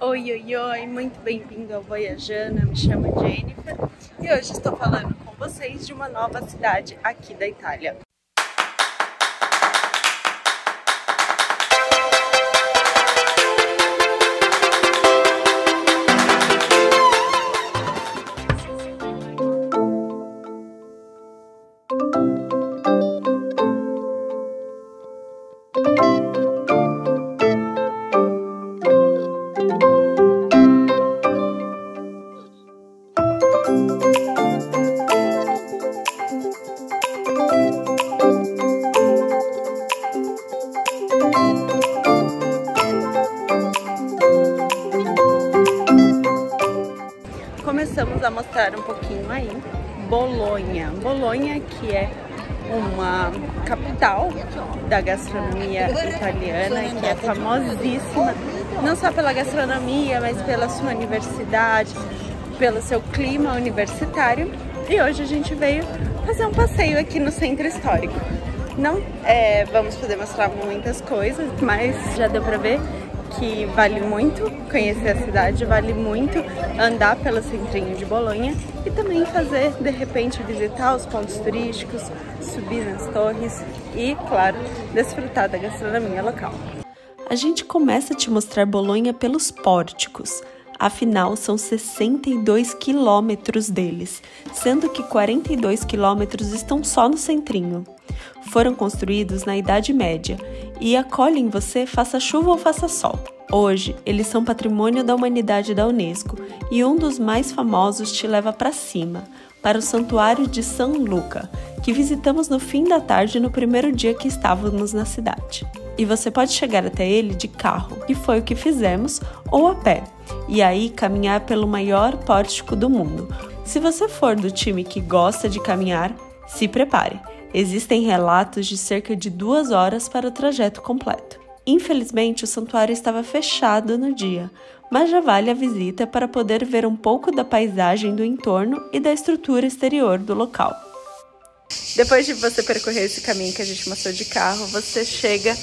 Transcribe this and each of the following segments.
Oi, oi, oi, muito bem-vindo ao Voyajando, eu me chamo Jennifer e hoje estou falando com vocês de uma nova cidade aqui da Itália. Começamos a mostrar um pouquinho aí Bolonha. Bolonha que é uma capital da gastronomia italiana que é famosíssima não só pela gastronomia, mas pela sua universidade, pelo seu clima universitário. E hoje a gente veio fazer um passeio aqui no centro histórico. Não é, vamos poder mostrar muitas coisas, mas já deu pra ver que vale muito conhecer a cidade, vale muito andar pelo centrinho de Bolonha e também fazer, de repente, visitar os pontos turísticos, subir nas torres e, claro, desfrutar da gastronomia local. A gente começa a te mostrar Bolonha pelos pórticos. Afinal, são 62 quilômetros deles, sendo que 42 quilômetros estão só no centrinho. Foram construídos na Idade Média e acolhem você faça chuva ou faça sol. Hoje, eles são patrimônio da humanidade da Unesco e um dos mais famosos te leva para cima, para o Santuário de São Luca, que visitamos no fim da tarde no primeiro dia que estávamos na cidade. E você pode chegar até ele de carro, que foi o que fizemos, ou a pé, e aí caminhar pelo maior pórtico do mundo. Se você for do time que gosta de caminhar, se prepare. Existem relatos de cerca de duas horas para o trajeto completo. Infelizmente, o santuário estava fechado no dia, mas já vale a visita para poder ver um pouco da paisagem do entorno e da estrutura exterior do local. Depois de você percorrer esse caminho que a gente mostrou de carro, você chega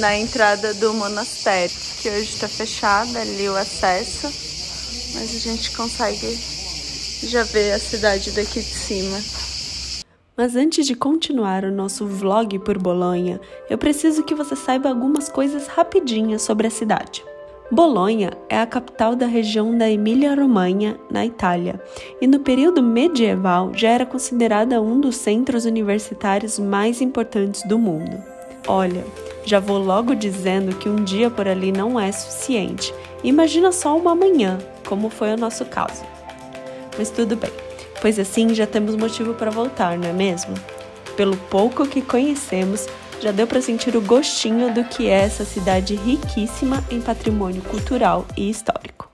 na entrada do monastério, que hoje está fechada ali o acesso, mas a gente consegue já ver a cidade daqui de cima. Mas antes de continuar o nosso vlog por Bolonha, eu preciso que você saiba algumas coisas rapidinhas sobre a cidade. Bolonha é a capital da região da Emília-Romanha, na Itália, e no período medieval já era considerada um dos centros universitários mais importantes do mundo. Olha, já vou logo dizendo que um dia por ali não é suficiente. Imagina só uma manhã, como foi o nosso caso. Mas tudo bem, pois assim já temos motivo para voltar, não é mesmo? Pelo pouco que conhecemos, já deu para sentir o gostinho do que é essa cidade riquíssima em patrimônio cultural e histórico.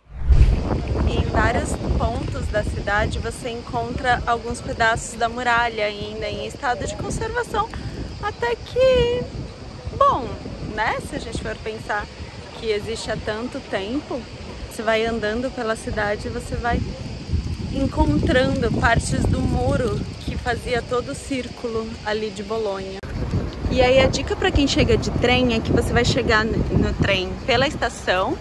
Em vários pontos da cidade você encontra alguns pedaços da muralha ainda em estado de conservação, até que bom, né? Se a gente for pensar que existe há tanto tempo, você vai andando pela cidade e você vai encontrando partes do muro que fazia todo o círculo ali de Bolonha. E aí a dica para quem chega de trem é que você vai chegar no trem pela estação,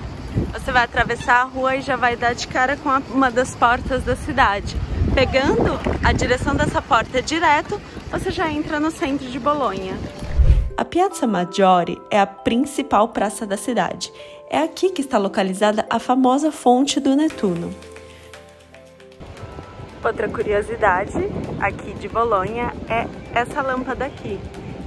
você vai atravessar a rua e já vai dar de cara com uma das portas da cidade. Pegando a direção dessa porta direto, você já entra no centro de Bolonha. A Piazza Maggiore é a principal praça da cidade. É aqui que está localizada a famosa fonte do Netuno. Outra curiosidade aqui de Bolonha é essa lâmpada aqui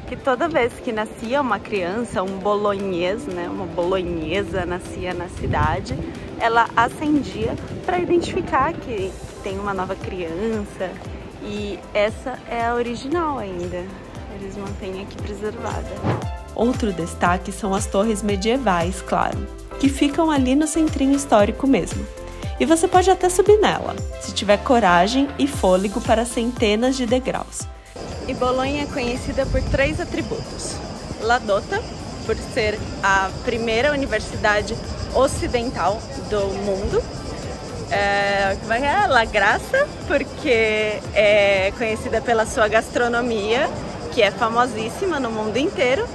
que toda vez que nascia uma criança, um bolonhês, né, uma bolonhesa nascia na cidade, ela acendia para identificar que tem uma nova criança e essa é a original ainda. Eles mantêm aqui preservada. Outro destaque são as torres medievais, claro, que ficam ali no centrinho histórico mesmo. E você pode até subir nela, se tiver coragem e fôlego para centenas de degraus. E Bolonha é conhecida por três atributos. La Dota, por ser a primeira universidade ocidental do mundo. É, é é? La Graça, porque é conhecida pela sua gastronomia, que é famosíssima no mundo inteiro.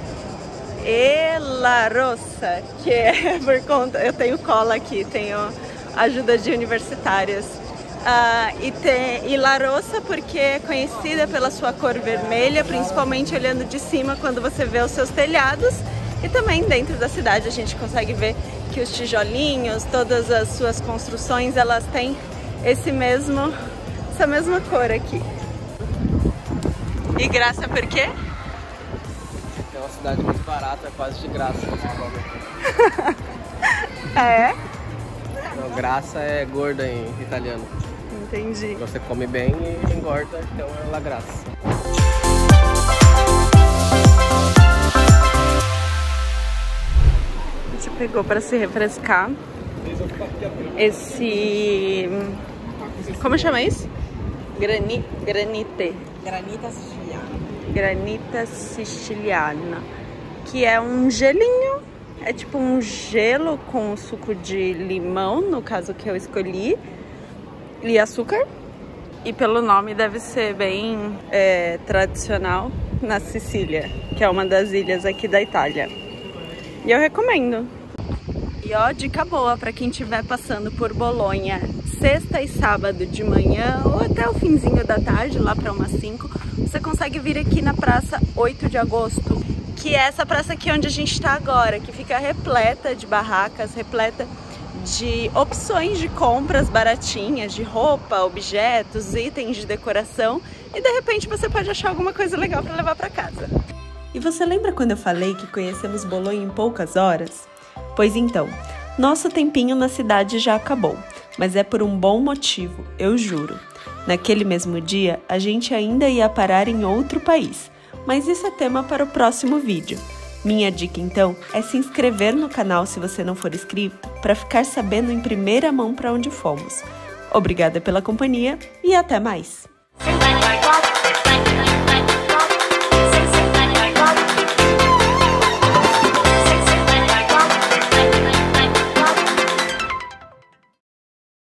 E La Rosa, que é por conta. Eu tenho cola aqui, tenho ajuda de universitários. Uh, e, tem, e La Rosa porque é conhecida pela sua cor vermelha, principalmente olhando de cima quando você vê os seus telhados. E também dentro da cidade a gente consegue ver que os tijolinhos, todas as suas construções, elas têm esse mesmo, essa mesma cor aqui. E graça por quê? É uma cidade muito barata, é quase de graça. é? Graça é gorda em italiano. Entendi. Você come bem e engorda, então é la graça. A gente pegou para se refrescar esse... Como chama isso? Grani... Granite. Granita siciliana. Granita siciliana. Que é um gelinho. É tipo um gelo com suco de limão, no caso que eu escolhi. E açúcar. E pelo nome deve ser bem é, tradicional na Sicília, que é uma das ilhas aqui da Itália. E eu recomendo. E ó, dica boa para quem estiver passando por Bolonha sexta e sábado de manhã ou até o finzinho da tarde, lá para umas 5, você consegue vir aqui na Praça 8 de Agosto, que é essa praça aqui onde a gente está agora, que fica repleta de barracas, repleta de opções de compras baratinhas, de roupa, objetos, itens de decoração e de repente você pode achar alguma coisa legal para levar para casa. E você lembra quando eu falei que conhecemos Bolonha em poucas horas? Pois então, nosso tempinho na cidade já acabou mas é por um bom motivo, eu juro. Naquele mesmo dia, a gente ainda ia parar em outro país, mas isso é tema para o próximo vídeo. Minha dica então é se inscrever no canal se você não for inscrito, para ficar sabendo em primeira mão para onde fomos. Obrigada pela companhia e até mais!